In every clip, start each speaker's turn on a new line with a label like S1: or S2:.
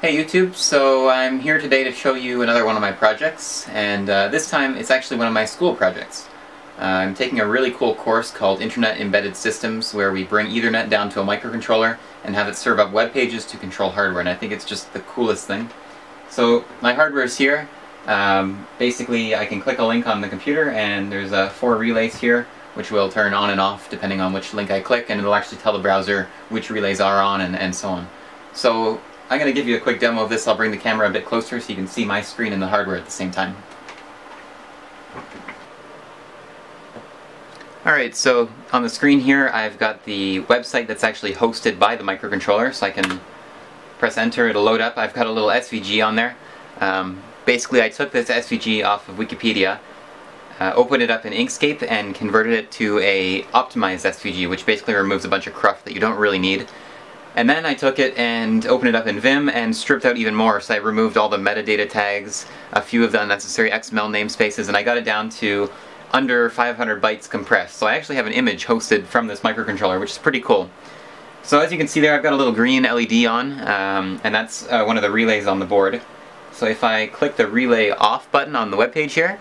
S1: Hey YouTube, so I'm here today to show you another one of my projects, and uh, this time it's actually one of my school projects. Uh, I'm taking a really cool course called Internet Embedded Systems, where we bring Ethernet down to a microcontroller and have it serve up web pages to control hardware, and I think it's just the coolest thing. So my hardware is here. Um, basically, I can click a link on the computer, and there's uh, four relays here, which will turn on and off depending on which link I click, and it'll actually tell the browser which relays are on and, and so on. So I'm going to give you a quick demo of this. I'll bring the camera a bit closer so you can see my screen and the hardware at the same time. Alright, so on the screen here I've got the website that's actually hosted by the microcontroller, so I can press enter, it'll load up. I've got a little SVG on there. Um, basically I took this SVG off of Wikipedia, uh, opened it up in Inkscape and converted it to a optimized SVG, which basically removes a bunch of cruft that you don't really need. And then I took it and opened it up in Vim and stripped out even more. So I removed all the metadata tags, a few of the unnecessary XML namespaces, and I got it down to under 500 bytes compressed. So I actually have an image hosted from this microcontroller, which is pretty cool. So as you can see there, I've got a little green LED on, um, and that's uh, one of the relays on the board. So if I click the relay off button on the web page here,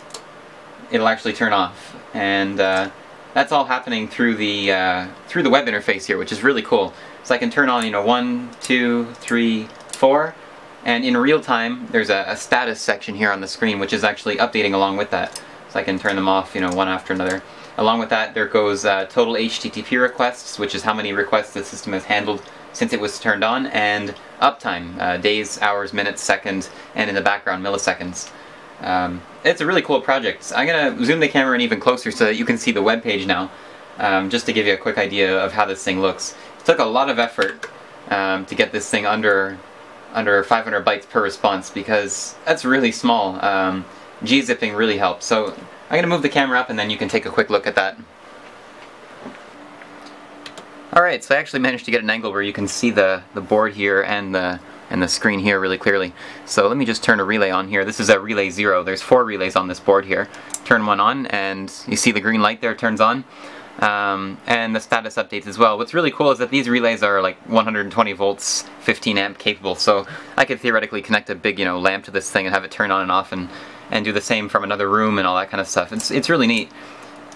S1: it'll actually turn off. And uh, that's all happening through the uh, through the web interface here, which is really cool. So I can turn on, you know, one, two, three, four, and in real time, there's a, a, status section here on the screen, which is actually updating along with that. So I can turn them off, you know, one after another. Along with that, there goes uh, total HTTP requests, which is how many requests the system has handled since it was turned on, and uptime, uh, days, hours, minutes, seconds, and in the background, milliseconds. Um, it's a really cool project. I'm going to zoom the camera in even closer so that you can see the web page now, um, just to give you a quick idea of how this thing looks. It took a lot of effort um, to get this thing under under 500 bytes per response because that's really small. Um, G-zipping really helps. So I'm going to move the camera up and then you can take a quick look at that. Alright, so I actually managed to get an angle where you can see the, the board here and the and the screen here really clearly. So let me just turn a relay on here. This is a relay 0. There's four relays on this board here. Turn one on and you see the green light there turns on. Um, and the status updates as well. What's really cool is that these relays are like 120 volts, 15 amp capable, so I could theoretically connect a big, you know, lamp to this thing and have it turn on and off and, and do the same from another room and all that kind of stuff. It's, it's really neat.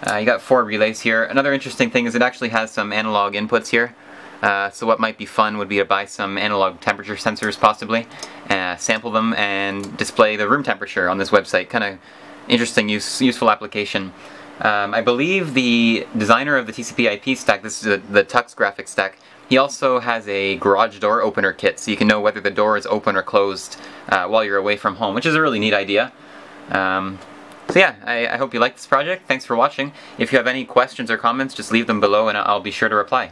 S1: Uh, you got four relays here. Another interesting thing is it actually has some analog inputs here. Uh, so what might be fun would be to buy some analog temperature sensors possibly, uh, sample them and display the room temperature on this website. Kind of interesting, use, useful application. Um, I believe the designer of the TCP IP stack, this is the, the Tux graphics stack, he also has a garage door opener kit so you can know whether the door is open or closed uh, while you're away from home, which is a really neat idea. Um, so yeah, I, I hope you like this project. Thanks for watching. If you have any questions or comments, just leave them below and I'll be sure to reply.